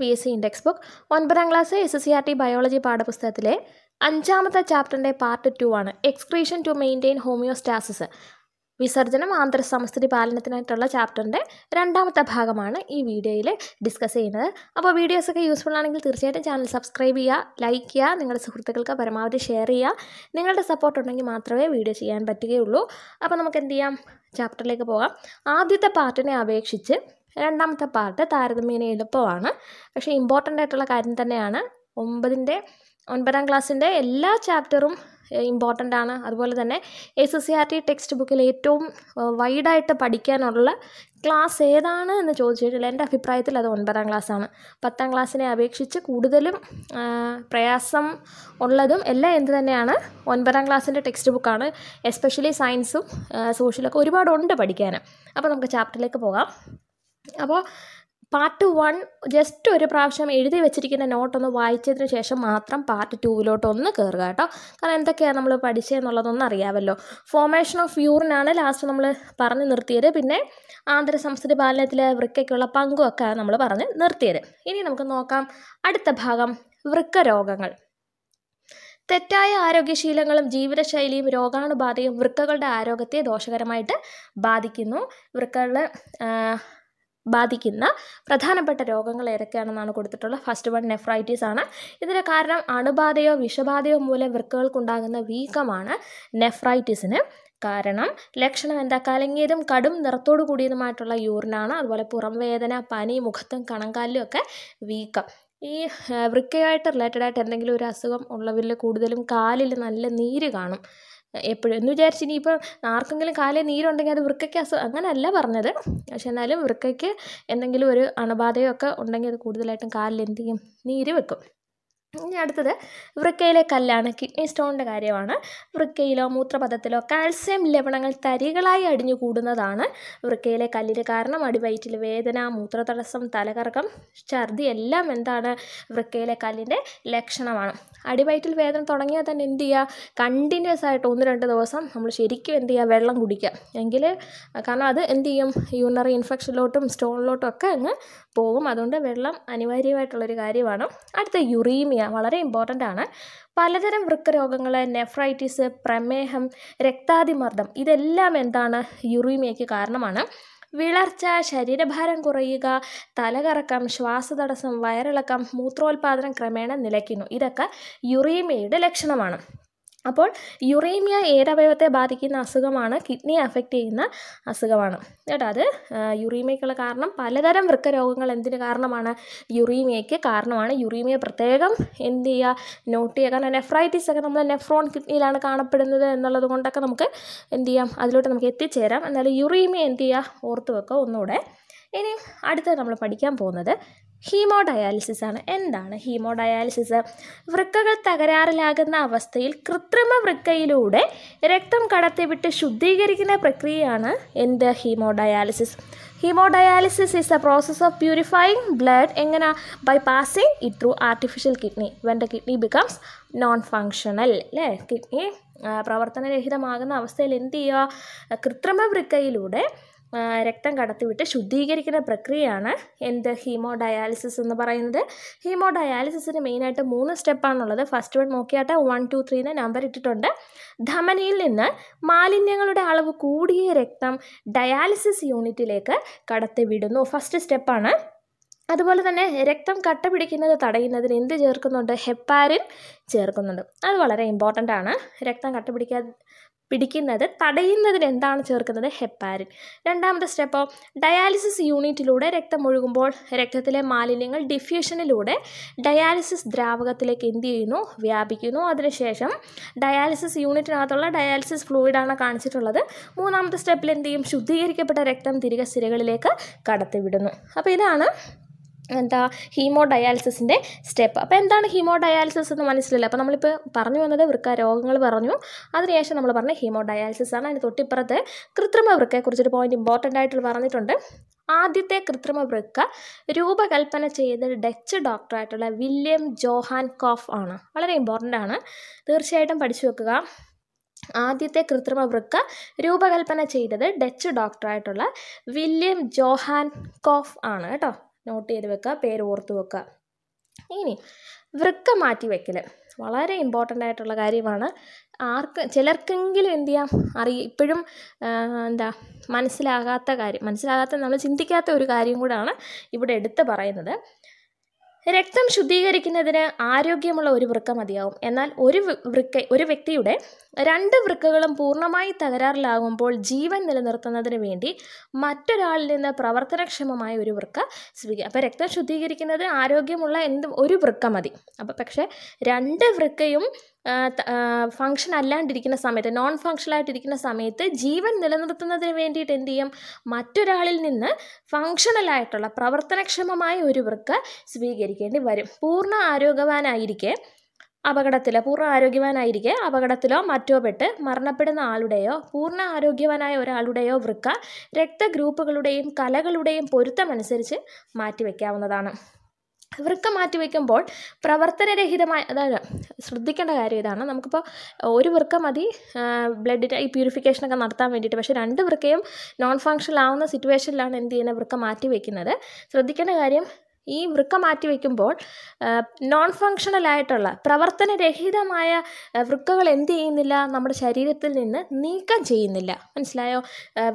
P S C index book ഒൻപതാം class S S C R T biology പാഠപുസ്തകത്തിലെ അഞ്ചാമത്തെ ചാപ്റ്ററിന്റെ part two ആണ്. Excretion to maintain homeostasis വിസർജനം ആന്തര സമസ്ഥിതി പാലനത്തിനായിട്ടുള്ള ചാപ്റ്ററിന്റെ രണ്ടാമത്തെ ഭാഗമാണ് ഈ വീഡിയോയിൽ ഡിസ്കസ് ചെയ്യുന്നത്. അപ്പോൾ വീഡിയോസൊക്കെ യൂസ്ഫുൾ ആണെങ്കിൽ തീർച്ചയായിട്ടും ചാനൽ സബ്സ്ക്രൈബ് ചെയ്യുക ലൈക്ക് ചെയ്യുക നിങ്ങളുടെ സുഹൃത്തുക്കൾക്ക് പരമാവധി ഷെയർ ചെയ്യുക. നിങ്ങളുടെ സപ്പോർട്ട് ഉണ്ടെങ്കിൽ മാത്രമേ വീഡിയോ ചെയ്യാൻ പറ്റുകയുള്ളൂ. അപ്പോൾ നമുക്ക് എന്ത് ചെയ്യാം? ചാപ്റ്ററിലേക്ക് പോകാം. ആദ്യത്തെ പാർട്ടിനെ അപേക്ഷിച്ച് രണ്ടാമത്തെ പാർട്ട് താരതമ്യേന എളുപ്പമാണ്. പക്ഷേ ഇമ്പോർട്ടന്റ് ആയിട്ടുള്ള കാര്യം തന്നെയാണ് ഒമ്പതിന്റെ ഒൻപതാം ക്ലാസ്സിന്റെ എല്ലാ ചാപ്റ്ററും ഇമ്പോർട്ടന്റ് ആണ്. അതുപോലെ തന്നെ S S C R T text ബുക്കിൽ ഏറ്റവും വൈഡായിട്ട് പഠിക്കാനുള്ള ക്ലാസ് ഏതാണ് എന്ന് ചോദിച്ചിട്ടില്ല എന്റെ അഭിപ്രായത്തിൽ അത് ഒൻപതാം ക്ലാസ്സാണ് പത്താം ക്ലാസ്സിനെ അപേക്ഷിച്ച് കൂടുതലും പ്രയാസം ഉള്ളതും എല്ലാം എന്ത് തന്നെയാണ് ഒൻപതാം ക്ലാസ്സിന്റെ ടെക്സ്റ്റ് ബുക്കാണ് എസ്പെഷ്യലി സയൻസും സോഷ്യലൊക്കെ ഒരുപാടുണ്ട് പഠിക്കാൻ. അപ്പോൾ നമുക്ക് ചാപ്റ്ററിലേക്ക് പോകാം. അപ്പോൾ പാർട്ട് വൺ ജസ്റ്റ് ഒരു പ്രാവശ്യം എഴുതി വെച്ചിരിക്കുന്ന നോട്ട് ഒന്ന് വായിച്ചതിന് ശേഷം മാത്രം പാർട്ട് ടൂവിലോട്ട് ഒന്ന് കയറുക കേട്ടോ. കാരണം എന്തൊക്കെയാണ് നമ്മൾ പഠിച്ചതെന്നുള്ളതൊന്നും അറിയാമല്ലോ. ഫോർമേഷൻ ഓഫ് യൂറിനാണ് ലാസ്റ്റ് നമ്മൾ പറഞ്ഞു നിർത്തിയത്. പിന്നെ ആന്തര സംസ്ഥിതി പാലനത്തിലെ വൃക്കയ്ക്കുള്ള പങ്കുമൊക്കെ നമ്മൾ പറഞ്ഞ് നിർത്തിയത്. ഇനി നമുക്ക് നോക്കാം അടുത്ത ഭാഗം വൃക്ക രോഗങ്ങൾ തെറ്റായ ആരോഗ്യശീലങ്ങളും ജീവിതശൈലിയും രോഗാണുബാധയും വൃക്കകളുടെ ആരോഗ്യത്തെ ദോഷകരമായിട്ട് ബാധിക്കുന്നു. വൃക്കകളുടെ ബാധിക്കുന്ന പ്രധാനപ്പെട്ട രോഗങ്ങൾ ഏതൊക്കെയാണെന്നാണ് കൊടുത്തിട്ടുള്ളത്. ഫസ്റ്റ് വൺ നെഫ്രൈറ്റിസ് ആണ്. ഇതിന് കാരണം അണുബാധയോ വിഷബാധയോ മൂലം വൃക്കകൾക്കുണ്ടാകുന്ന വീക്കമാണ് നെഫ്രൈറ്റിസിന് കാരണം. ലക്ഷണം എന്താ? കലങ്ങിയതും കടും നിറത്തോടു കൂടിയതുമായിട്ടുള്ള യൂറിനാണ് അതുപോലെ പുറം വേദന പനി മുഖത്തും കണങ്കാലിലും ഒക്കെ വീക്കം. ഈ വൃക്കയായിട്ട് റിലേറ്റഡ് ആയിട്ട് എന്തെങ്കിലും ഒരു അസുഖം ഉള്ളവരിൽ കൂടുതലും കാലിൽ നല്ല നീര് കാണും. എപ്പോഴും എന്ന് വിചാരിച്ച് ഇനിയിപ്പം ആർക്കെങ്കിലും കാലിൽ നീരുണ്ടെങ്കിൽ അത് വൃക്കയ്ക്ക് അസുഖം അങ്ങനെയല്ല പറഞ്ഞത്. പക്ഷെ എന്നാലും വൃക്കയ്ക്ക് എന്തെങ്കിലും ഒരു അണുബാധയോ ഒക്കെ ഉണ്ടെങ്കിൽ അത് കൂടുതലായിട്ടും കാലിൽ എന്ത് ചെയ്യും? നീര് വെക്കും. ഇനി അടുത്തത് വൃക്കയിലെ കല്ലാണ് കിഡ്നി സ്റ്റോണിന്റെ കാര്യമാണ്. വൃക്കയിലോ മൂത്രപഥത്തിലോ കാൽസ്യം ലവണങ്ങൾ തരികളായി അടിഞ്ഞു കൂടുന്നതാണ് വൃക്കയിലെ കല്ലിന് കാരണം അടിവയറ്റിൽ വേദന മൂത്രതടസ്സം തലകറക്കം ഛർദി എല്ലാം എന്താണ് വൃക്കയിലെ കല്ലിന്റെ ലക്ഷണമാണ്. അടിവയറ്റിൽ വേദന തുടങ്ങിയാൽ തന്നെ എന്ത് ചെയ്യുക കണ്ടിന്യൂസ് ആയിട്ട് ഒന്ന് രണ്ട് ദിവസം നമ്മൾ ശരിക്കും എന്ത് ചെയ്യുക വെള്ളം കുടിക്കുക. എങ്കിൽ കാരണം അത് എന്ത് ചെയ്യും? യൂണറി ഇൻഫെക്ഷനിലോട്ടും സ്റ്റോണിലോട്ടും ഒക്കെ അങ്ങ് പോകും. അതുകൊണ്ട് വെള്ളം അനിവാര്യമായിട്ടുള്ളൊരു കാര്യമാണ്. അടുത്ത യുറീമിയ വളരെ ഇമ്പോർട്ടന്റ് ആണ്. പലതരം വൃക്കരോഗങ്ങൾ നെഫ്രൈറ്റിസ് പ്രമേഹം രക്താതിമർദ്ദം ഇതെല്ലാം എന്താണ് യുറീമിയയ്ക്ക് കാരണമാണ്. വിളർച്ച ശരീരഭാരം കുറയുക തലകറക്കം ശ്വാസതടസ്സം വയറിളക്കം മൂത്രോൽപാദനം ക്രമേണ നിലയ്ക്കുന്നു. ഇതൊക്കെ യുറീമിയയുടെ ലക്ഷണമാണ്. അപ്പോൾ യുറേമിയ ഏതവയവത്തെ ബാധിക്കുന്ന അസുഖമാണ്? കിഡ്നിയെ അഫക്റ്റ് ചെയ്യുന്ന അസുഖമാണ്. കേട്ടോ അത് യുറീമിയയ്ക്കുള്ള കാരണം. പലതരം വൃക്കരോഗങ്ങൾ എന്തിന് കാരണമാണ്? യുറീമിയയ്ക്ക് കാരണമാണ്. യുറീമിയ പ്രത്യേകം എന്ത് ചെയ്യുക? നോട്ട് ചെയ്യുക. കാരണം നെഫ്രൈറ്റിസ് ഒക്കെ നമ്മൾ നെഫ്രോൺ കിഡ്നിയിലാണ് കാണപ്പെടുന്നത് എന്നുള്ളത് കൊണ്ടൊക്കെ നമുക്ക് എന്ത് ചെയ്യാം? അതിലോട്ട് നമുക്ക് എത്തിച്ചേരാം. എന്നാലും യുറീമിയ എന്ത് ചെയ്യുക? ഓർത്ത് വെക്കുക ഒന്നുകൂടെ. ഇനി അടുത്തത് നമ്മൾ പഠിക്കാൻ പോകുന്നത് ഹീമോഡയാലിസിസ് ആണ്. എന്താണ് ഹീമോ ഡയാലിസിസ് വൃക്കകൾ തകരാറിലാകുന്ന അവസ്ഥയിൽ കൃത്രിമ വൃക്കയിലൂടെ രക്തം കടത്തിവിട്ട് ശുദ്ധീകരിക്കുന്ന പ്രക്രിയയാണ് എന്ത് haemodialysis is a process of purifying blood എങ്ങനെ? By passing it through artificial kidney when the kidney becomes non functional അല്ലേ കിഡ്നി പ്രവർത്തനരഹിതമാകുന്ന അവസ്ഥയിൽ എന്ത് ചെയ്യുക? കൃത്രിമ വൃക്കയിലൂടെ രക്തം കടത്തിവിട്ട് ശുദ്ധീകരിക്കുന്ന പ്രക്രിയയാണ് എന്ത്? ഹീമോ ഡയാലിസിസ് എന്ന് പറയുന്നത്. ഹീമോ ഡയാലിസിന് മെയിനായിട്ട് മൂന്ന് സ്റ്റെപ്പാണുള്ളത്. ഫസ്റ്റ് വൺ നോക്കിയാട്ടെ. വൺ ടു ത്രീ എന്ന് നമ്പർ ഇട്ടിട്ടുണ്ട്. ധമനിയിൽ നിന്ന് മാലിന്യങ്ങളുടെ അളവ് കൂടിയ രക്തം ഡയാലിസിസ് യൂണിറ്റിലേക്ക് കടത്തിവിടുന്നു. ഫസ്റ്റ് സ്റ്റെപ്പാണ്. അതുപോലെ തന്നെ രക്തം കട്ട പിടിക്കുന്നത് തടയുന്നതിന് എന്ത് ചേർക്കുന്നുണ്ട്? ഹെപ്പാരിൻ ചേർക്കുന്നുണ്ട്. അത് വളരെ ഇമ്പോർട്ടന്റ് ആണ്. രക്തം കട്ട പിടിക്കാ പിടിക്കുന്നത് തടയുന്നതിന് എന്താണ് ചേർക്കുന്നത്? ഹെപ്പാരിൻ. രണ്ടാമത്തെ സ്റ്റെപ്പോ ഡയാലിസിസ് യൂണിറ്റിലൂടെ രക്തം ഒഴുകുമ്പോൾ രക്തത്തിലെ മാലിന്യങ്ങൾ ഡിഫ്യൂഷനിലൂടെ ഡയാലിസിസ് ദ്രാവകത്തിലേക്ക് എന്ത് ചെയ്യുന്നു? വ്യാപിക്കുന്നു. അതിനുശേഷം ഡയാലിസിസ് യൂണിറ്റിനകത്തുള്ള ഡയാലിസിസ് ഫ്ലൂയിഡാണ് കാണിച്ചിട്ടുള്ളത്. മൂന്നാമത്തെ സ്റ്റെപ്പിൽ എന്ത് ചെയ്യും? ശുദ്ധീകരിക്കപ്പെട്ട രക്തം തിരികെ സിരകളിലേക്ക് കടത്തിവിടുന്നു. അപ്പോൾ ഇതാണ് എന്താ ഹീമോ ഡയാലിസിസിന്റെ സ്റ്റെപ്പ്. അപ്പോൾ എന്താണ് ഹീമോ ഡയാലിസിസ് എന്ന് മനസ്സിലല്ല അപ്പോൾ നമ്മളിപ്പോൾ പറഞ്ഞു വന്നത് വൃക്ക രോഗങ്ങൾ പറഞ്ഞു. അതിനുശേഷം നമ്മൾ പറഞ്ഞ ഹീമോ ഡയാലിസിസ് ആണ്. അതിന് തൊട്ടിപ്പുറത്ത് കൃത്രിമ വൃക്കയെക്കുറിച്ചൊരു പോയിന്റ് ഇമ്പോർട്ടന്റ് ആയിട്ട് പറഞ്ഞിട്ടുണ്ട്. ആദ്യത്തെ കൃത്രിമ വൃക്ക രൂപകൽപ്പന ചെയ്ത ഡച്ച് ഡോക്ടറായിട്ടുള്ള വില്യം ജോഹാൻ കോഫ് ആണ്. വളരെ ഇമ്പോർട്ടന്റ് ആണ്. തീർച്ചയായിട്ടും പഠിച്ചു വെക്കുക. ആദ്യത്തെ കൃത്രിമ വൃക്ക രൂപകൽപ്പന ചെയ്തത് ഡച്ച് ഡോക്ടറായിട്ടുള്ള വില്യം ജോഹാൻ കോഫ് ആണ് കേട്ടോ. നോട്ട് ചെയ്ത് വെക്കുക പേര് ഓർത്ത് വെക്കുക ഇനി വൃക്ക മാറ്റി വെക്കൽ വളരെ ഇമ്പോർട്ടന്റ് ആയിട്ടുള്ള കാര്യമാണ്. ആർക്ക് ചിലർക്കെങ്കിലും എന്ത് ചെയ്യാം? അറിയ ഇപ്പോഴും എന്താ മനസ്സിലാകാത്ത കാര്യം മനസ്സിലാകാത്ത നമ്മൾ ചിന്തിക്കാത്ത ഒരു കാര്യം കൂടാണ് ഇവിടെ എടുത്ത് പറയുന്നത്. രക്തം ശുദ്ധീകരിക്കുന്നതിന് ആരോഗ്യമുള്ള ഒരു വൃക്ക മതിയാവും. എന്നാൽ ഒരു വൃക്ക ഒരു വ്യക്തിയുടെ രണ്ട് വൃക്കകളും പൂർണമായി തകരാറിലാകുമ്പോൾ ജീവൻ നിലനിർത്തുന്നതിന് വേണ്ടി മറ്റൊരാളിൽ നിന്ന് പ്രവർത്തനക്ഷമമായ ഒരു വൃക്ക സ്വീകരിക്കുക അപ്പോൾ രക്തം ശുദ്ധീകരിക്കുന്നത് ആരോഗ്യമുള്ള എന്ത് ഒരു വൃക്ക മതി. അപ്പോൾ പക്ഷേ രണ്ട് വൃക്കയും ഫങ്ഷൻ അല്ലാണ്ടിരിക്കുന്ന സമയത്ത് നോൺ ഫങ്ഷണലായിട്ടിരിക്കുന്ന സമയത്ത് ജീവൻ നിലനിർത്തുന്നതിന് വേണ്ടിയിട്ട് എന്ത് ചെയ്യും? മറ്റൊരാളിൽ നിന്ന് ഫങ്ഷണലായിട്ടുള്ള പ്രവർത്തനക്ഷമമായ ഒരു വൃക്ക സ്വീകരിക്കേണ്ടി വരും. പൂർണ ആരോഗ്യവാനായിരിക്കെ അപകടത്തിലോ പൂർണ ആരോഗ്യവാനായിരിക്കെ അപകടത്തിലോ മറ്റോ പെട്ട് മരണപ്പെടുന്ന ആളുടെയോ പൂർണ ആരോഗ്യവാനായ ഒരാളുടെയോ വൃക്ക രക്തഗ്രൂപ്പുകളുടെയും കലകളുടെയും പൊരുത്തമനുസരിച്ച് മാറ്റിവെക്കാവുന്നതാണ്. വൃക്ക മാറ്റിവെക്കുമ്പോൾ പ്രവർത്തനരഹിതമായ അതായത് ശ്രദ്ധിക്കേണ്ട കാര്യം ഇതാണ്. നമുക്കിപ്പോൾ ഒരു വൃക്ക മതി ബ്ലഡിന്റെ ഈ പ്യൂരിഫിക്കേഷനൊക്കെ നടത്താൻ വേണ്ടിയിട്ട്. പക്ഷേ രണ്ട് വൃക്കയും നോൺ ഫങ്ഷണൽ ആവുന്ന സിറ്റുവേഷനിലാണ് എന്ത് ചെയ്യുന്നത് വൃക്ക മാറ്റി വയ്ക്കുന്നത്. ശ്രദ്ധിക്കേണ്ട കാര്യം ഈ വൃക്ക മാറ്റി വയ്ക്കുമ്പോൾ നോൺ ഫങ്ഷണൽ ആയിട്ടുള്ള പ്രവർത്തനരഹിതമായ രഹിതമായ വൃക്കകൾ എന്ത് ചെയ്യുന്നില്ല? നമ്മുടെ ശരീരത്തിൽ നിന്ന് നീക്കം ചെയ്യുന്നില്ല. മനസ്സിലായോ?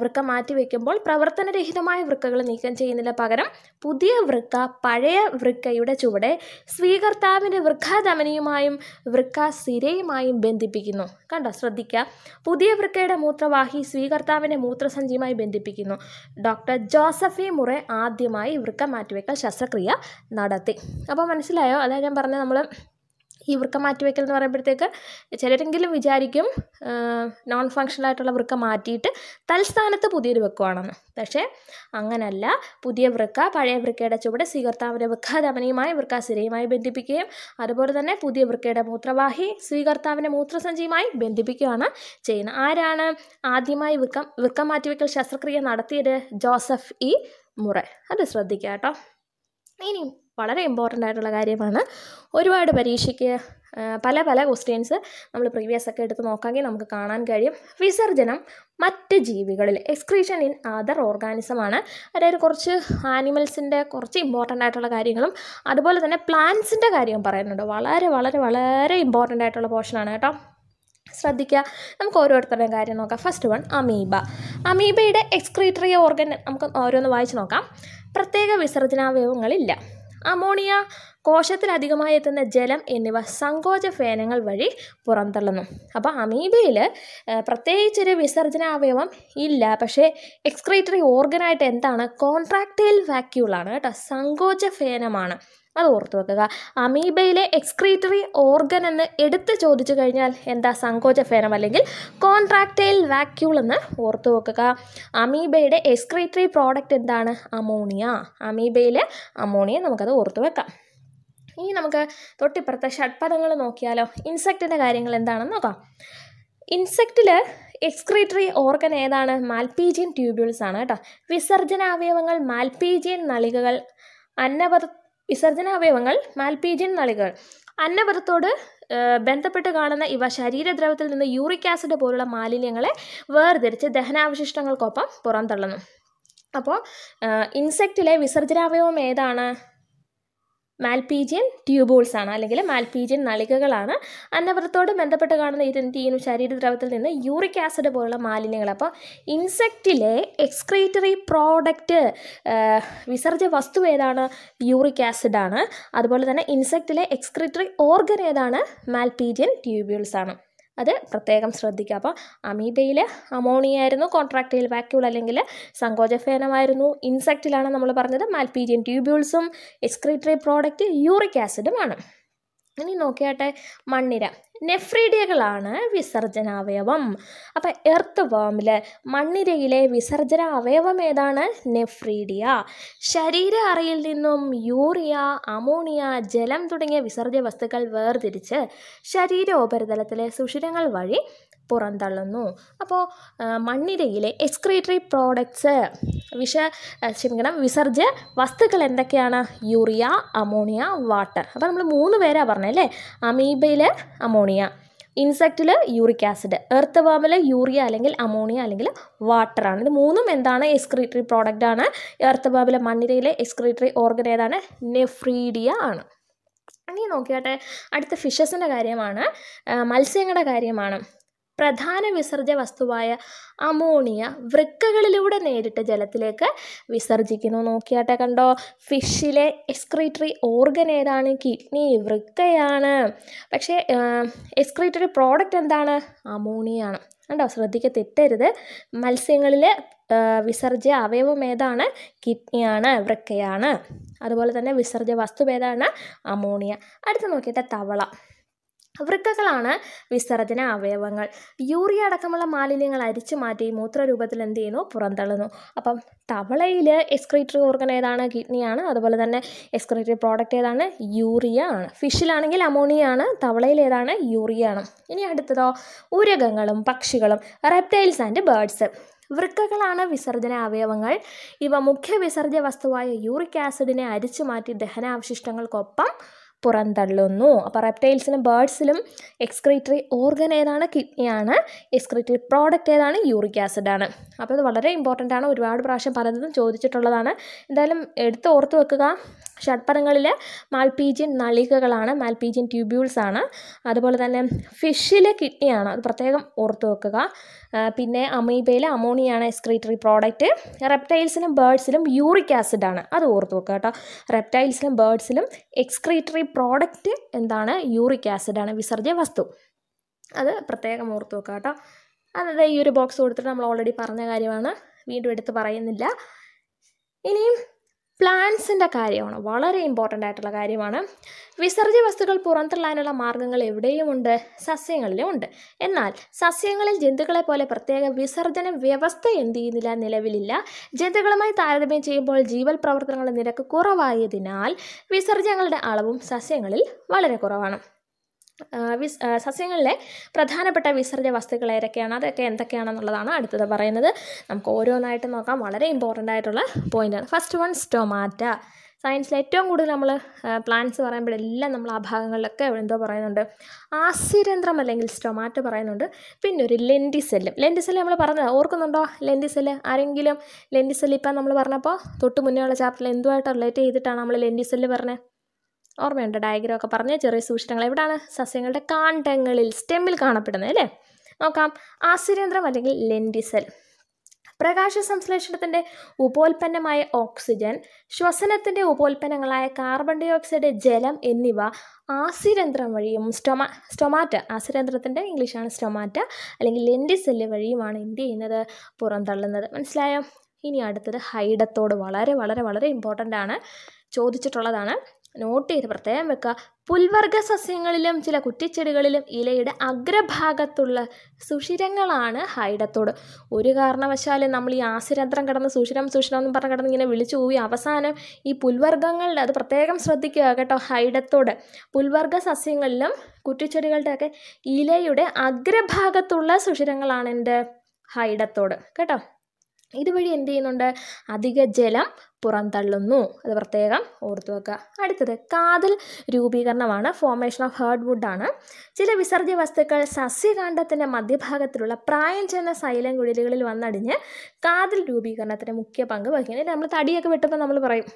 വൃക്ക മാറ്റി വയ്ക്കുമ്പോൾ പ്രവർത്തനരഹിതമായ വൃക്കകൾ നീക്കം ചെയ്യുന്നില്ല. പകരം പുതിയ വൃക്ക പഴയ വൃക്കയുടെ ചുവടെ സ്വീകർത്താവിന്റെ വൃക്കാധമനിയുമായും വൃക്ക സിരയുമായും ബന്ധിപ്പിക്കുന്നു. കണ്ടോ? ശ്രദ്ധിക്കുക പുതിയ വൃക്കയുടെ മൂത്രവാഹി സ്വീകർത്താവിന്റെ മൂത്രസഞ്ചിയുമായി ബന്ധിപ്പിക്കുന്നു. ഡോക്ടർ ജോസഫി മുറെ ആദ്യമായി വൃക്ക മാറ്റിവെക്കൽ ശസ്ത്രക്രിയ നടത്തി. അപ്പോൾ മനസ്സിലായോ? അതായത് ഞാൻ പറഞ്ഞത് നമ്മൾ ഈ വൃക്ക മാറ്റിവെക്കൽ എന്ന് പറയുമ്പോഴത്തേക്ക് ചിലരെങ്കിലും വിചാരിക്കും നോൺ ഫങ്ഷണൽ ആയിട്ടുള്ള വൃക്ക മാറ്റിയിട്ട് തൽസ്ഥാനത്ത് പുതിയൊരു വെക്കുവാണെന്ന് പക്ഷേ അങ്ങനല്ല. പുതിയ വൃക്ക പഴയ വൃക്കയുടെ ചുവടെ സ്വീകർത്താവിന്റെ വൃക്കാധമനിയുമായി വൃക്കാസിരയുമായി ബന്ധിപ്പിക്കുകയും അതുപോലെ തന്നെ പുതിയ വൃക്കയുടെ മൂത്രവാഹി സ്വീകർത്താവിന്റെ മൂത്രസഞ്ചിയുമായി ബന്ധിപ്പിക്കുകയാണ് ചെയ്യുന്നത്. ആരാണ് ആദ്യമായി വൃക്ക വൃക്ക മാറ്റിവെക്കൽ ശസ്ത്രക്രിയ നടത്തിയത്? Joseph E. മുറ. അത് ശ്രദ്ധിക്കുക കേട്ടോ. ഇനി വളരെ ഇമ്പോർട്ടന്റ് ആയിട്ടുള്ള കാര്യമാണ്. ഒരുപാട് പരീക്ഷയ്ക്ക് പല പല ക്വസ്റ്റ്യൻസ് നമ്മൾ പ്രീവിയസ് ഒക്കെ എടുത്ത് നോക്കാമെങ്കിൽ നമുക്ക് കാണാൻ കഴിയും. വിസർജനം മറ്റ് ജീവികളിൽ എക്സ്ക്രീഷൻ ഇൻ അതർ ഓർഗാനിസമാണ് അതായത് കുറച്ച് ആനിമൽസിന്റെ കുറച്ച് ഇമ്പോർട്ടന്റ് ആയിട്ടുള്ള കാര്യങ്ങളും അതുപോലെ തന്നെ പ്ലാന്റ്സിന്റെ കാര്യവും പറയുന്നുണ്ട്. വളരെ വളരെ വളരെ ഇമ്പോർട്ടന്റ് ആയിട്ടുള്ള പോർഷനാണ് കേട്ടോ. ശ്രദ്ധിക്കുക. നമുക്ക് ഓരോരുത്തരുടെയും കാര്യം നോക്കാം. ഫസ്റ്റ് വൺ അമീബ അമീബയുടെ എക്സ്ക്രീറ്ററി ഓർഗൻ നമുക്ക് ഓരോന്ന് വായിച്ച് നോക്കാം. പ്രത്യേക വിസർജനാവയവങ്ങളില്ല. അമോണിയ കോശത്തിലധികമായി എത്തുന്ന ജലം എന്നിവ സങ്കോച ഫേനങ്ങൾ വഴി പുറന്തള്ളുന്നു. അപ്പോൾ അമീബയിൽ പ്രത്യേകിച്ചൊരു വിസർജന അവയവം ഇല്ല. പക്ഷേ എക്സ്ക്രീറ്ററി ഓർഗനായിട്ട് എന്താണ്? കോൺട്രാക്റ്റൈൽ വാക്യൂളാണ് കേട്ടോ. സങ്കോച ഫേനമാണ്. അത് ഓർത്തു വെക്കുക. അമീബയിലെ എക്സ്ക്രീറ്ററി ഓർഗൻ എന്ന് എടുത്ത് ചോദിച്ചു കഴിഞ്ഞാൽ എന്താ സങ്കോച ഫേനം അല്ലെങ്കിൽ കോൺട്രാക്റ്റൈൽ വാക്യൂൾ എന്ന് ഓർത്തു വെക്കുക. അമീബയുടെ എക്സ്ക്രീറ്ററി പ്രോഡക്റ്റ് എന്താണ്? അമോണിയ. അമീബയിലെ അമോണിയ നമുക്കത് ഓർത്തു വെക്കാം. ഇനി നമുക്ക് തൊട്ടിപ്പുറത്തെ ഷഡ്പദങ്ങൾ നോക്കിയാലോ? ഇൻസെക്റ്റിന്റെ കാര്യങ്ങൾ എന്താണെന്ന് നോക്കാം. ഇൻസെക്റ്റിൽ എക്സ്ക്രീറ്ററി ഓർഗൻ ഏതാണ്? മാൽപീജിയൻ ട്യൂബ്യൂൾസ് ആണ് കേട്ടോ. വിസർജനാവയവങ്ങൾ മാൽപീജിയൻ നളികകൾ അന്നപദ വിസർജനാവയവങ്ങൾ മാൽപീജിയൻ നളികകൾ. അന്നപദത്തോട് ഏഹ്, ബന്ധപ്പെട്ട് കാണുന്ന ഇവ ശരീരദ്രവത്തിൽ നിന്ന് യൂറിക് ആസിഡ് പോലുള്ള മാലിന്യങ്ങളെ വേർതിരിച്ച് ദഹനാവശിഷ്ടങ്ങൾക്കൊപ്പം പുറന്തള്ളുന്നു അപ്പോൾ ഇൻസെക്റ്റിലെ വിസർജനാവയവം ഏതാണ്? മാൽപീജിയൻ ട്യൂബൂൾസ് ആണ് അല്ലെങ്കിൽ മാൽപീജിയൻ നളികകളാണ്. അന്നവൃത്തോട് ബന്ധപ്പെട്ട് കാണുന്ന ഇത് ഈ ശരീരദ്രവത്തിൽ നിന്ന് യൂറിക് ആസിഡ് പോലുള്ള മാലിന്യങ്ങൾ. അപ്പോൾ ഇൻസെക്റ്റിലെ എക്സ്ക്രീറ്ററി പ്രോഡക്റ്റ് വിസർജ്യ വസ്തു ഏതാണ്? യൂറിക് ആസിഡ് ആണ്. അതുപോലെ തന്നെ ഇൻസെക്റ്റിലെ എക്സ്ക്രീറ്ററി ഓർഗൻ ഏതാണ്? മാൽപീജിയൻ ട്യൂബ്യൂൾസ് ആണ്. അത് പ്രത്യേകം ശ്രദ്ധിക്കുക. അപ്പോൾ അമീബയിൽ അമോണിയ ആയിരുന്നു കോൺട്രാക്റ്റൈൽ വാക്യൂൾ അല്ലെങ്കിൽ സങ്കോചഫേനമായിരുന്നു. ഇൻസെക്റ്റിലാണ് നമ്മൾ പറഞ്ഞത്. മാൽപീജിയൻ ട്യൂബ്യൂൾസും എക്സ്ക്രീറ്ററി പ്രോഡക്റ്റ് യൂറിക് ആസിഡുമാണ്. ഇനി നോക്കിയാട്ടെ മണ്ണിര. നെഫ്രീഡിയകളാണ് വിസർജനാവയവം. അപ്പം എർത്ത് വേമിൽ മണ്ണിരയിലെ വിസർജന അവയവം ഏതാണ്? നെഫ്രീഡിയ. ശരീര അറയിൽ നിന്നും യൂറിയ അമോണിയ ജലം തുടങ്ങിയ വിസർജ്യ വസ്തുക്കൾ വേർതിരിച്ച് ശരീരോപരിതലത്തിലെ സുഷിരങ്ങൾ വഴി പുറന്തള്ളുന്നു അപ്പോൾ മണ്ണിരയിലെ എക്സ്ക്രീറ്ററി പ്രോഡക്ട്സ് വിഷ ക്ഷമിക്കണം വിസർജ്യ വസ്തുക്കൾ എന്തൊക്കെയാണ്? Urea ammonia water. അപ്പോൾ നമ്മൾ മൂന്ന് പേരാണ് പറഞ്ഞല്ലേ അമീബയിൽ അമോണിയ ഇൻസെക്റ്റിൽ യൂറിക് ആസിഡ് എർത്ത് വേമിൽ യൂറിയ അല്ലെങ്കിൽ അമോണിയ അല്ലെങ്കിൽ വാട്ടറാണ് ഇത് മൂന്നും എന്താണ് എക്സ്ക്രീറ്ററി പ്രോഡക്റ്റ് ആണ്? എർത്ത് വേമിലെ മണ്ണിരയിലെ എക്സ്ക്രീറ്ററി ഓർഗൻ ഏതാണ്? നെഫ്രീഡിയ ആണ്. ഇനി നോക്കിയാട്ടെ അടുത്ത ഫിഷസിന്റെ കാര്യമാണ് മത്സ്യങ്ങളുടെ കാര്യമാണ്. പ്രധാന വിസർജ്യ വസ്തുവായ അമോണിയ വൃക്കകളിലൂടെ നേരിട്ട് ജലത്തിലേക്ക് വിസർജിക്കുന്നു നോക്കിയാട്ടെ കണ്ടോ ഫിഷിലെ എക്സ്ക്രീറ്ററി ഓർഗൻ ഏതാണ്? കിഡ്നി വൃക്കയാണ്. പക്ഷേ എക്സ്ക്രീറ്ററി പ്രോഡക്റ്റ് എന്താണ്? അമോണിയാണ് കണ്ടോ ശ്രദ്ധിക്ക തെറ്റരുത്. മത്സ്യങ്ങളിൽ വിസർജ്യ അവയവം ഏതാണ്? കിഡ്നിയാണ് വൃക്കയാണ്. അതുപോലെ തന്നെ വിസർജ്യ വസ്തു ഏതാണ്? അമോണിയ. അടുത്ത് നോക്കിയിട്ട് തവള. വൃക്കകളാണ് വിസർജന അവയവങ്ങൾ. യൂറിയ അടക്കമുള്ള മാലിന്യങ്ങൾ അരിച്ചു മാറ്റി മൂത്രരൂപത്തിൽ എന്ത് ചെയ്യുന്നു? പുറന്തള്ളുന്നു. അപ്പം തവളയിൽ എക്സ്ക്രീറ്ററി ഓർഗൻ ഏതാണ്? കിഡ്നിയാണ് അതുപോലെ തന്നെ എക്സ്ക്രീറ്ററി പ്രോഡക്റ്റ് ഏതാണ്? യൂറിയ ആണ്. ഫിഷിലാണെങ്കിൽ അമോണിയ ആണ്. തവളയിൽ ഏതാണ്? യൂറിയ ആണ്. ഇനി അടുത്തതോ ഉരകങ്ങളും പക്ഷികളും റെപ്റ്റൈൽസ് ആൻഡ് ബേർഡ്സ് വൃക്കകളാണ് വിസർജന അവയവങ്ങൾ. ഇവ മുഖ്യ വിസർജ്യ വസ്തുവായ യൂറിക് ആസിഡിനെ അരിച്ചു മാറ്റി ദഹനാവശിഷ്ടങ്ങൾക്കൊപ്പം പുറന്തള്ളുന്നു അപ്പോൾ റെപ്റ്റൈൽസിലും ബേർഡ്സിലും എക്സ്ക്രീറ്ററി ഓർഗൻ ഏതാണ്? കിഡ്നിയാണ് എക്സ്ക്രീറ്ററി പ്രോഡക്റ്റ് ഏതാണ്? യൂറിക് ആസിഡാണ് അപ്പോൾ ഇത് വളരെ ഇമ്പോർട്ടന്റ് ആണ്. ഒരുപാട് പ്രാവശ്യം പലതും ചോദിച്ചിട്ടുള്ളതാണ്. എന്തായാലും എടുത്ത് ഓർത്ത് വെക്കുക. ഷഡ്പദങ്ങളിൽ മാൽപീജിയൻ നളികകളാണ് മാൽപീജിയൻ ട്യൂബ്യൂൾസ് ആണ്. അതുപോലെ തന്നെ ഫിഷിലെ കിഡ്നിയാണ് അത് പ്രത്യേകം ഓർത്തു വെക്കുക. പിന്നെ അമീബയിൽ അമോണിയാണ് എക്സ്ക്രീറ്ററി പ്രോഡക്റ്റ്. റെപ്റ്റൈൽസിലും ബേർഡ്സിലും യൂറിക് ആസിഡ് ആണ് അത് ഓർത്തു വെക്കുക കേട്ടോ. റെപ്റ്റൈൽസിലും ബേർഡ്സിലും എക്സ്ക്രീറ്ററി പ്രോഡക്റ്റ് എന്താണ്? യൂറിക് ആസിഡാണ് വിസർജ്യ വസ്തു. അത് പ്രത്യേകം ഓർത്തു വെക്കുക കേട്ടോ. അതായത് ഈ ഒരു ബോക്സ് കൊടുത്തിട്ട് നമ്മൾ ഓൾറെഡി പറഞ്ഞ കാര്യമാണ് വീണ്ടും എടുത്ത് പറയുന്നില്ല. ഇനിയും പ്ലാന്റ്സിന്റെ കാര്യമാണ്. വളരെ ഇമ്പോർട്ടന്റ് ആയിട്ടുള്ള കാര്യമാണ്. വിസർജ്യ വസ്തുക്കൾ പുറന്തള്ളാനുള്ള മാർഗങ്ങൾ എവിടെയുമുണ്ട്? സസ്യങ്ങളിലും ഉണ്ട് എന്നാൽ സസ്യങ്ങളിൽ ജന്തുക്കളെ പോലെ പ്രത്യേക വിസർജന വ്യവസ്ഥ എന്ത് ചെയ്യുന്നില്ല? നിലവിലില്ല. ജന്തുക്കളുമായി താരതമ്യം ചെയ്യുമ്പോൾ ജീവൽ പ്രവർത്തനങ്ങളുടെ നിരക്ക് കുറവായതിനാൽ വിസർജ്യങ്ങളുടെ അളവും സസ്യങ്ങളിൽ വളരെ കുറവാണ്. വിസ് സസ്യങ്ങളിലെ പ്രധാനപ്പെട്ട വിസർജ്യ വസ്തുക്കൾ ഏതൊക്കെയാണ്? അതൊക്കെ എന്തൊക്കെയാണെന്നുള്ളതാണ് അടുത്തത് പറയുന്നത്. നമുക്ക് ഓരോന്നായിട്ട് നോക്കാം. വളരെ ഇമ്പോർട്ടന്റ് ആയിട്ടുള്ള പോയിന്റാണ് ഫസ്റ്റ് വൺ സ്റ്റൊമാറ്റ സയൻസിൽ ഏറ്റവും കൂടുതൽ നമ്മൾ പ്ലാന്റ്സ് പറയുമ്പോഴെല്ലാം നമ്മൾ ആ ഭാഗങ്ങളിലൊക്കെ എന്തോ പറയുന്നുണ്ട്. ആസ്യരന്ധ്രം അല്ലെങ്കിൽ സ്റ്റൊമാറ്റോ പറയുന്നുണ്ട്. പിന്നെ ഒരു ലെൻഡിസെല്ലും ലെൻഡിസെല്ല് നമ്മൾ പറഞ്ഞത് ഓർക്കുന്നുണ്ടോ? ലെൻഡിസെല്ല് ആരെങ്കിലും? ലെൻഡിസെല്ല് ഇപ്പം നമ്മൾ പറഞ്ഞപ്പോൾ തൊട്ട് മുന്നേ ഉള്ള ചാപ്റ്ററിൽ എന്തുമായിട്ട് റിലേറ്റ് ചെയ്തിട്ടാണ് നമ്മൾ ലെൻഡിസെല്ല് പറഞ്ഞത്? ഓർമ്മയുണ്ട് ഡയഗ്രാം ഒക്കെ പറഞ്ഞ ചെറിയ സൂക്ഷണങ്ങൾ എവിടെയാണ്? സസ്യങ്ങളുടെ കാണ്ഡങ്ങളിൽ സ്റ്റെമ്മിൽ കാണപ്പെടുന്നത് അല്ലേ? നോക്കാം. ആസുരേന്ദ്രം അല്ലെങ്കിൽ ലെൻഡിസൽ പ്രകാശ സംശ്ലേഷണത്തിന്റെ ഉപോൽപ്പന്നമായ ഓക്സിജൻ ശ്വസനത്തിന്റെ ഉപോൽപ്പന്നങ്ങളായ കാർബൺ ഡൈ ഓക്സൈഡ് ജലം എന്നിവ ആസിരന്ധ്രം വഴിയും സ്റ്റൊമാ സ്റ്റൊമാറ്റ ആസിരന്ധ്രത്തിന്റെ ഇംഗ്ലീഷാണ് സ്റ്റൊമാറ്റ അല്ലെങ്കിൽ ലെൻഡിസെല്ല് വഴിയുമാണ് എന്ത് ചെയ്യുന്നത്? പുറന്തള്ളുന്നത് മനസ്സിലായോ? ഇനി അടുത്തത് ഹൈഡത്തോട് വളരെ വളരെ വളരെ ഇമ്പോർട്ടന്റ് ആണ്. ചോദിച്ചിട്ടുള്ളതാണ്. നോട്ട് ചെയ്ത് പ്രത്യേകം വെക്കുക. പുൽവർഗ സസ്യങ്ങളിലും ചില കുറ്റിച്ചെടികളിലും ഇലയുടെ അഗ്രഭാഗത്തുള്ള സുഷിരങ്ങളാണ് ഹൈഡത്തോട്. ഒരു കാരണവശാലും നമ്മൾ ഈ ആസിരന്ത്രം കിടന്ന് സുഷിരം സുഷിരം എന്ന് പറഞ്ഞ് കിടന്ന് ഇങ്ങനെ വിളിച്ചു പോയി അവസാനം ഈ പുൽവർഗങ്ങളുടെ അത് പ്രത്യേകം ശ്രദ്ധിക്കുക കേട്ടോ ഹൈഡത്തോട്. പുൽവർഗ സസ്യങ്ങളിലും കുറ്റിച്ചെടികളുടെയൊക്കെ ഇലയുടെ അഗ്രഭാഗത്തുള്ള സുഷിരങ്ങളാണ് എന്റെ ഹൈഡത്തോട്. കേട്ടോ? ഇതുവഴി എന്ത് ചെയ്യുന്നുണ്ട്? അധിക ജലം പുറന്തള്ളുന്നു. അത് പ്രത്യേകം ഓർത്തു വെക്കുക. അടുത്തത് കാതൽ രൂപീകരണമാണ്. ഫോർമേഷൻ ഓഫ് ഹേർഡ് വുഡാണ് ചില വിസർജ്യ വസ്തുക്കൾ സസ്യകാന്ഡത്തിന്റെ മധ്യഭാഗത്തിലുള്ള പ്രായം ചെന്ന സൈലം കുഴലുകളിൽ വന്നടിഞ്ഞ് കാതൽ രൂപീകരണത്തിന് മുഖ്യ പങ്ക് വഹിക്കുന്നത് നമ്മൾ തടിയൊക്കെ വെട്ടുമ്പോൾ നമ്മൾ പറയും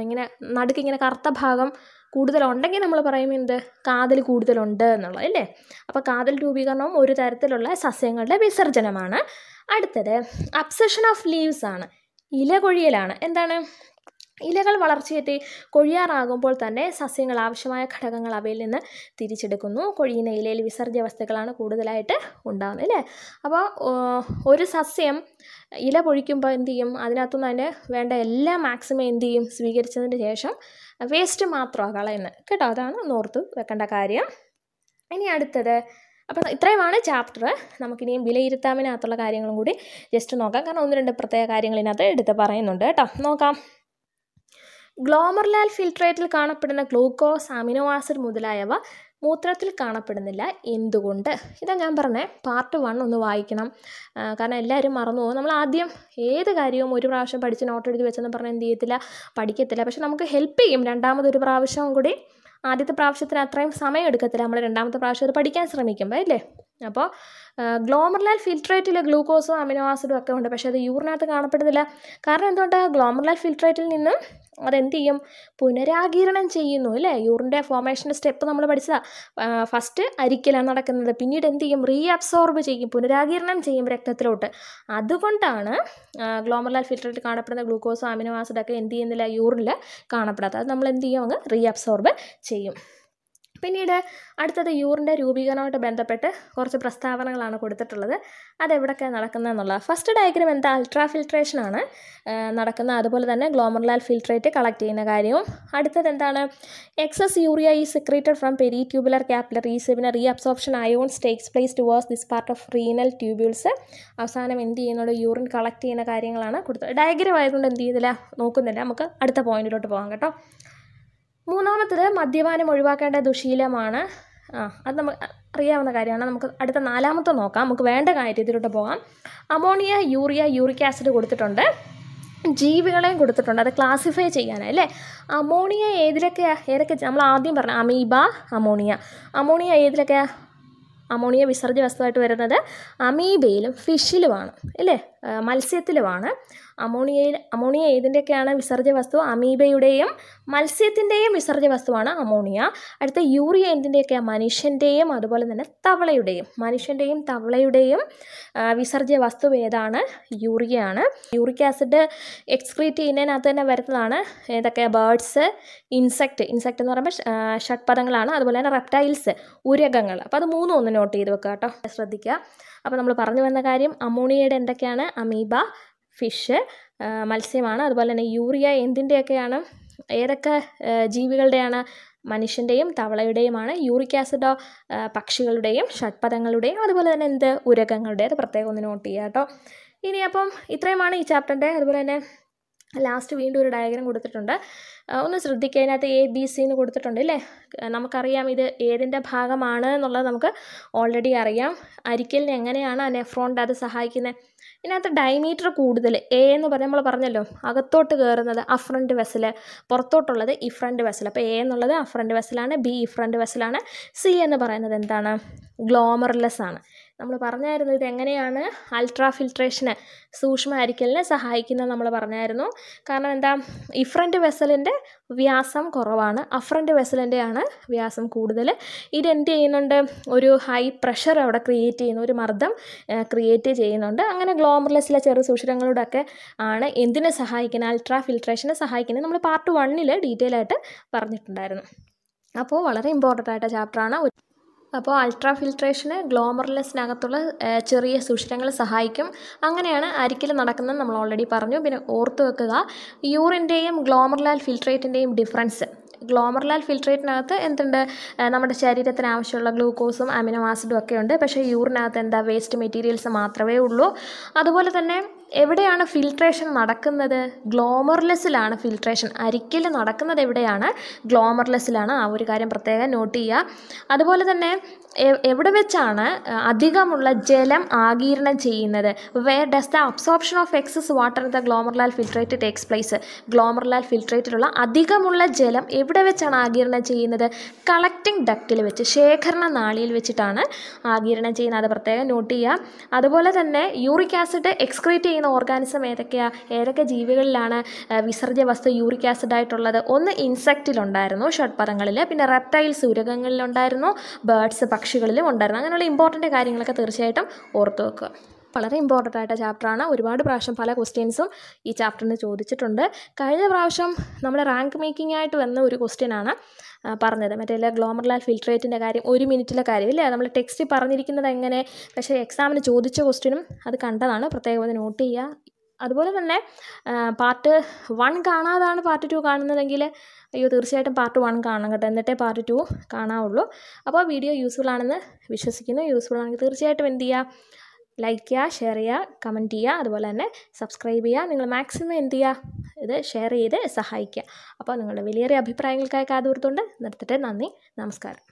ഇങ്ങനെ നടുക്ക് ഇങ്ങനെ കറുത്ത ഭാഗം കൂടുതലുണ്ടെങ്കിൽ നമ്മൾ പറയും എന്ത്? കാതൽ കൂടുതലുണ്ട് എന്നുള്ളത് അല്ലേ? അപ്പോൾ കാതൽ രൂപീകരണവും ഒരു തരത്തിലുള്ള സസ്യങ്ങളുടെ വിസർജനമാണ്. അടുത്തത് അബ്സഷൻ ഓഫ് ലീവ്സ് ആണ്. ഇല കൊഴിയലാണ് എന്താണ്? ഇലകൾ വളർച്ചയെത്തി കൊഴിയാറാകുമ്പോൾ തന്നെ സസ്യങ്ങൾ ആവശ്യമായ ഘടകങ്ങൾ അവയിൽ നിന്ന് തിരിച്ചെടുക്കുന്നു. കൊഴിയുന്ന ഇലയിൽ വിസർജ്യ വസ്തുക്കളാണ് കൂടുതലായിട്ട് ഉണ്ടാകുന്നത് അല്ലേ? അപ്പോൾ ഒരു സസ്യം ഇല പൊഴിക്കുമ്പോൾ എന്ത് ചെയ്യും? അതിനകത്തുനിന്ന് അതിന് വേണ്ട എല്ലാ മാക്സിമം എന്ത് ചെയ്യും? സ്വീകരിച്ചതിന് ശേഷം വേസ്റ്റ് മാത്രമാണ് കളയുന്നത് കേട്ടോ? അതാണ് നോർത്ത് വെക്കേണ്ട കാര്യം. ഇനി അടുത്തത് അപ്പം ഇത്രയുമാണ് ചാപ്റ്റർ നമുക്കിനിയും വിലയിരുത്താമിനകത്തുള്ള കാര്യങ്ങളും കൂടി ജസ്റ്റ് നോക്കാം. കാരണം ഒന്ന് രണ്ട് പ്രത്യേക കാര്യങ്ങൾ ഇതിനകത്ത് എടുത്ത് പറയുന്നുണ്ട്. കേട്ടോ? നോക്കാം. ഗ്ലോമർലാൽ ഫിൽട്രേറ്റിൽ കാണപ്പെടുന്ന ഗ്ലൂക്കോസ് അമിനോ ആസിഡ് മുതലായവ മൂത്രത്തിൽ കാണപ്പെടുന്നില്ല. എന്തുകൊണ്ട്? ഇതാ ഞാൻ പറഞ്ഞേ പാർട്ട് വൺ ഒന്ന് വായിക്കണം. കാരണം എല്ലാവരും മറന്നു പോകും. നമ്മൾ ആദ്യം ഏത് കാര്യവും ഒരു പ്രാവശ്യം പഠിച്ച് നോട്ട് എഴുതി വെച്ചെന്ന് പറഞ്ഞാൽ എന്ത് ചെയ്യത്തില്ല? പഠിക്കത്തില്ല. പക്ഷെ നമുക്ക് ഹെൽപ്പ് ചെയ്യും. രണ്ടാമതൊരു പ്രാവശ്യം കൂടി ആദ്യത്തെ പ്രാവശ്യത്തിന് അത്രയും സമയം എടുക്കത്തില്ല. നമ്മൾ രണ്ടാമത്തെ പ്രാവശ്യം അത് പഠിക്കാൻ ശ്രമിക്കുമ്പോൾ അല്ലേ? അപ്പോൾ ഗ്ലോമർലാൽ ഫിൽട്രേറ്റിൽ ഗ്ലൂക്കോസും അമിനോ ആസിഡും ഒക്കെ ഉണ്ട്. പക്ഷേ അത് യൂറിനകത്ത് കാണപ്പെടുന്നില്ല. കാരണം എന്തുകൊണ്ട്? ഗ്ലോമർലാൽ ഫിൽട്രേറ്റിൽ നിന്ന് അതെന്ത് ചെയ്യും പുനരാകീരണം ചെയ്യുന്നു അല്ലേ? യൂറിന്റെ ഫോർമേഷന്റെ സ്റ്റെപ്പ് നമ്മൾ പഠിച്ചതാണ് ഫസ്റ്റ് അരിക്കലാണ് നടക്കുന്നത്. പിന്നീട് എന്ത് ചെയ്യും റീ അബ്സോർബ് ചെയ്യും. പുനരാകീരണം ചെയ്യും രക്തത്തിലോട്ട്. അതുകൊണ്ടാണ് ഗ്ലോമർലാൽ ഫിൽറ്ററിൽ കാണപ്പെടുന്ന ഗ്ലൂക്കോസ് അമിനോ ആസിഡൊക്കെ എന്ത് ചെയ്യുന്നില്ല? യൂറിനിൽ കാണപ്പെടാത്തത്. അത് നമ്മൾ എന്ത് ചെയ്യും അങ്ങ് റീ അബ്സോർബ് ചെയ്യും. പിന്നീട് അടുത്തത് യൂറിന്റെ രൂപീകരണമായിട്ട് ബന്ധപ്പെട്ട് കുറച്ച് പ്രസ്താവനകളാണ് കൊടുത്തിട്ടുള്ളത്. അതെവിടെയൊക്കെ നടക്കുന്നതെന്നുള്ള ഫസ്റ്റ് ഡയഗ്രം എന്താ? അൾട്രാ ഫിൽട്രേഷനാണ് നടക്കുന്നത്. അതുപോലെ തന്നെ ഗ്ലോമർലാൽ ഫിൽട്രേറ്റ് കളക്ട് ചെയ്യുന്ന കാര്യവും. അടുത്തത് എന്താണ്? എക്സസ് യൂറിയ ഈ secreted from peritubular capillaries പിന്നെ reabsorption ions takes place towards this part of renal tubules അവസാനം എന്ത് ചെയ്യുന്നുണ്ട്? യൂറിൻ കളക്ട് ചെയ്യുന്ന കാര്യങ്ങളാണ് കൊടുത്തത് ഡയഗ്രം ആയതുകൊണ്ട് എന്ത് ചെയ്യുന്നില്ല? നോക്കുന്നില്ല. നമുക്ക് അടുത്ത പോയിന്റിലോട്ട് പോകാം കേട്ടോ. മൂന്നാമത്തത് മദ്യപാനം ഒഴിവാക്കേണ്ട ദുശീലമാണ്. ആ അത് നമുക്ക് അറിയാവുന്ന കാര്യമാണ്. നമുക്ക് അടുത്ത നാലാമത്തെ നോക്കാം. നമുക്ക് വേണ്ട കാര്യത്തിലോട്ട് പോകാം. അമോണിയ യൂറിയ യൂറിക് ആസിഡ് കൊടുത്തിട്ടുണ്ട്. ജീവികളെയും കൊടുത്തിട്ടുണ്ട്. അത് ക്ലാസിഫൈ ചെയ്യാനാണ് അല്ലേ? അമോണിയ ഏതിലൊക്കെ ഏതൊക്കെ നമ്മൾ ആദ്യം പറഞ്ഞു അമീബ അമോണിയ. അമോണിയ ഏതിലൊക്കെ അമോണിയ വിസർജ്യ വസ്തുവായിട്ട് വരുന്നത് അമീബയിലും ഫിഷിലുമാണ് അല്ലേ? മത്സ്യത്തിലുമാണ്. അമോണിയയിൽ അമോണിയ ഏതിന്റെയൊക്കെയാണ് വിസർജ്യ വസ്തു അമീബയുടെയും മത്സ്യത്തിന്റെയും വിസർജ്യ വസ്തുവാണ് അമോണിയ. അടുത്ത യൂറിയ എന്തിന്റെയൊക്കെയാണ് മനുഷ്യന്റെയും അതുപോലെ തന്നെ തവളയുടെയും. മനുഷ്യന്റെയും തവളയുടെയും വിസർജ്യ വസ്തു ഏതാണ്? യൂറിയയാണ്. യൂറിക് ആസിഡ് എക്സ്ക്രീറ്റ് ചെയ്യുന്നതിനകത്ത് തന്നെ വരുന്നതാണ് ഏതൊക്കെ ബേർഡ്സ് ഇൻസെക്റ്റ്. ഇൻസെക്റ്റ് എന്ന് പറയുമ്പോൾ ഷഡ്പദങ്ങളാണ്. അതുപോലെ തന്നെ റെപ്റ്റൈൽസ് ഉരകങ്ങൾ. അപ്പോൾ അത് മൂന്നും ഒന്ന് നോട്ട് ചെയ്ത് വെക്കുക കേട്ടോ ശ്രദ്ധിക്കുക. അപ്പോൾ നമ്മൾ പറഞ്ഞു വന്ന കാര്യം അമോണിയയുടെ എന്തൊക്കെയാണ്? അമീബ ഫിഷ് മത്സ്യമാണ്. അതുപോലെ തന്നെ യൂറിയ എന്തിന്റെയൊക്കെയാണ് ഏതൊക്കെ ജീവികളുടെയാണ് മനുഷ്യന്റെയും തവളയുടെയുമാണ് യൂറിക് ആസിഡോ പക്ഷികളുടെയും ഷഡ്പഥങ്ങളുടെയും അതുപോലെ തന്നെ എന്ത് ഉരകങ്ങളുടെ അത് പ്രത്യേകം ഒന്ന് നോട്ട് ചെയ്യുക കേട്ടോ. ഇനി അപ്പം ഇത്രയുമാണ് ഈ ചാപ്റ്ററിന്റെ അതുപോലെ തന്നെ ലാസ്റ്റ് വീണ്ടും ഒരു ഡയഗ്രാം കൊടുത്തിട്ടുണ്ട്. ഒന്ന് ശ്രദ്ധിക്കുക അതിനകത്ത് എ ബി സി എന്ന് കൊടുത്തിട്ടുണ്ട് അല്ലേ നമുക്കറിയാം ഇത് ഏതിന്റെ ഭാഗമാണ് എന്നുള്ളത് നമുക്ക് ഓൾറെഡി അറിയാം. അരിക്കലിന് എങ്ങനെയാണ് നെഫ്രോണിന്റെ അത് സഹായിക്കുന്നത് ഇതിനകത്ത് ഡയമീറ്റർ കൂടുതൽ എ എന്ന് പറഞ്ഞാൽ നമ്മൾ പറഞ്ഞല്ലോ അകത്തോട്ട് കയറുന്നത് അഫ്രണ്ട് വെസൽ പുറത്തോട്ടുള്ളത് ഇഫ്രണ്ട് വെസൽ അപ്പോൾ എ എന്നുള്ളത് അഫ്രണ്ട് വെസലാണ് ബി ഇഫ്രണ്ട് വെസലാണ് സി എന്ന് പറയുന്നത് എന്താണ്? ഗ്ലോമർലെസ് ആണ്. നമ്മൾ പറഞ്ഞായിരുന്നു ഇത് എങ്ങനെയാണ് അൾട്രാ ഫിൽട്രേഷന് സൂക്ഷ്മ അരിക്കലിനെ സഹായിക്കുന്നത് നമ്മൾ പറഞ്ഞായിരുന്നു. കാരണം എന്താ ഇഫ്രണ്ട് വെസലിന്റെ വ്യാസം കുറവാണ്. അഫ്രണ്ട് വെസലിന്റെയാണ് വ്യാസം കൂടുതൽ. ഇത് എന്ത് ചെയ്യുന്നുണ്ട്? ഒരു ഹൈ പ്രഷർ അവിടെ ക്രിയേറ്റ് ചെയ്യുന്നു ഒരു മർദ്ദം ക്രിയേറ്റ് ചെയ്യുന്നുണ്ട്. അങ്ങനെ ഗ്ലോമർലെസ്സിലെ ചെറു സുഷിരങ്ങളോടൊക്കെ ആണ് എന്തിനെ സഹായിക്കുന്നത്? അൾട്രാ ഫിൽട്രേഷനെ സഹായിക്കുന്നത് നമ്മൾ പാർട്ട് വണ്ണിൽ ഡീറ്റെയിൽ ആയിട്ട് പറഞ്ഞിട്ടുണ്ടായിരുന്നു. അപ്പോൾ വളരെ ഇമ്പോർട്ടന്റ് ആയിട്ട് ചാപ്റ്ററാണ് അപ്പോൾ അൾട്രാ ഫിൽട്രേഷന് ഗ്ലോമർലെസ്സിനകത്തുള്ള ചെറിയ സുഷിരങ്ങൾ സഹായിക്കും. അങ്ങനെയാണ് അരിക്കൽ നടക്കുന്നത് നമ്മൾ ഓൾറെഡി പറഞ്ഞു. പിന്നെ ഓർത്തു വെക്കുക യൂറിന്റെയും ഗ്ലോമർലാൽ ഫിൽട്രേറ്റിന്റെയും ഡിഫറൻസ് ഗ്ലോമർലാൽ ഫിൽട്രേറ്റിനകത്ത് എന്തുണ്ട്? നമ്മുടെ ശരീരത്തിന് ആവശ്യമുള്ള ഗ്ലൂക്കോസും അമിനോ ആസിഡും ഒക്കെ ഉണ്ട്. പക്ഷേ യൂറിനകത്ത് എന്താ വേസ്റ്റ് മെറ്റീരിയൽസ് മാത്രമേ ഉള്ളൂ. അതുപോലെ തന്നെ എവിടെയാണ് ഫിൽട്രേഷൻ നടക്കുന്നത്? ഗ്ലോമർലെസ്സിലാണ് ഫിൽട്രേഷൻ അരിക്കൽ നടക്കുന്നത് എവിടെയാണ്? ഗ്ലോമർലെസ്സിലാണ്. ആ ഒരു കാര്യം പ്രത്യേകം നോട്ട് ചെയ്യുക. അതുപോലെ തന്നെ എവിടെ വെച്ചാണ് അധികമുള്ള ജലം ആഗീരണം ചെയ്യുന്നത്? Where does the absorption of excess water the glomerular filtrate takes place glomerular ഫിൽട്രേറ്റിലുള്ള അധികമുള്ള ജലം എവിടെ വെച്ചാണ് ആഗീരണം ചെയ്യുന്നത്? കളക്റ്റിംഗ് ഡക്റ്റിൽ വെച്ച് ശേഖരണ നാളിയിൽ വെച്ചിട്ടാണ് ആഗീരണം ചെയ്യുന്നത്. അത് പ്രത്യേകം നോട്ട് ചെയ്യുക. അതുപോലെ തന്നെ യൂറിക് ആസിഡ് എക്സ്ക്രീറ്റ് ചെയ്യുന്ന ഓർഗാനിസം ഏതൊക്കെയാണ് ഏതൊക്കെ ജീവികളിലാണ് വിസർജ്യ വസ്തു യൂറിക് ആസിഡ് ആയിട്ടുള്ളത്? ഒന്ന് ഇൻസെക്റ്റിലുണ്ടായിരുന്നു ഷഡ്പദങ്ങളിൽ പിന്നെ റെപ്റ്റൈൽസ് ഉരകങ്ങളിലുണ്ടായിരുന്നു ബേർഡ്സ് പക്ഷികളിലും ഉണ്ടായിരുന്നു. അങ്ങനെയുള്ള ഇമ്പോർട്ടന്റ് കാര്യങ്ങളൊക്കെ തീർച്ചയായിട്ടും ഓർത്ത് വെക്കുക. വളരെ ഇമ്പോർട്ടന്റ് ആയിട്ട് ചാപ്റ്ററാണ് ഒരുപാട് പ്രാവശ്യം പല ക്വസ്റ്റ്യൻസും ഈ ചാപ്റ്ററിന് ചോദിച്ചിട്ടുണ്ട്. കഴിഞ്ഞ പ്രാവശ്യം നമ്മൾ റാങ്ക് മേക്കിംഗ് ആയിട്ട് വന്ന ഒരു ക്വസ്റ്റ്യനാണ് പറഞ്ഞത്. മറ്റേ ഗ്ലോമർലാൽ ഫിൽട്രേറ്റിന്റെ കാര്യം ഒരു മിനിറ്റിലെ കാര്യം ഇല്ലേ? നമ്മൾ ടെക്സ്റ്റ് പറഞ്ഞിരിക്കുന്നത് എങ്ങനെ? പക്ഷേ എക്സാമിന് ചോദിച്ച ക്വസ്റ്റ്യനും അത് കണ്ടതാണ്. പ്രത്യേകം നോട്ട് ചെയ്യുക. അതുപോലെ തന്നെ പാർട്ട് വൺ കാണാതാണ് പാർട്ട് ടു കാണുന്നതെങ്കിൽ അയ്യോ തീർച്ചയായിട്ടും പാർട്ട് വൺ കാണണം കേട്ടോ. എന്നിട്ടേ പാർട്ട് ടു കാണാവുള്ളൂ. അപ്പോൾ വീഡിയോ യൂസ്ഫുൾ ആണെന്ന് വിശ്വസിക്കുന്നു. യൂസ്ഫുൾ ആണെങ്കിൽ തീർച്ചയായിട്ടും എന്ത് ചെയ്യുക? ലൈക്ക് ചെയ്യുക ഷെയർ ചെയ്യുക കമന്റ് ചെയ്യുക. അതുപോലെ തന്നെ സബ്സ്ക്രൈബ് ചെയ്യുക. നിങ്ങൾ മാക്സിമം എന്ത് ചെയ്യുക? ഇത് ഷെയർ ചെയ്ത് സഹായിക്കുക. അപ്പോൾ നിങ്ങളുടെ വിലയേറിയ അഭിപ്രായങ്ങൾക്കായി കാതോർത്തുകൊണ്ട് നിർത്തിട്ട് നന്ദി. നമസ്കാരം.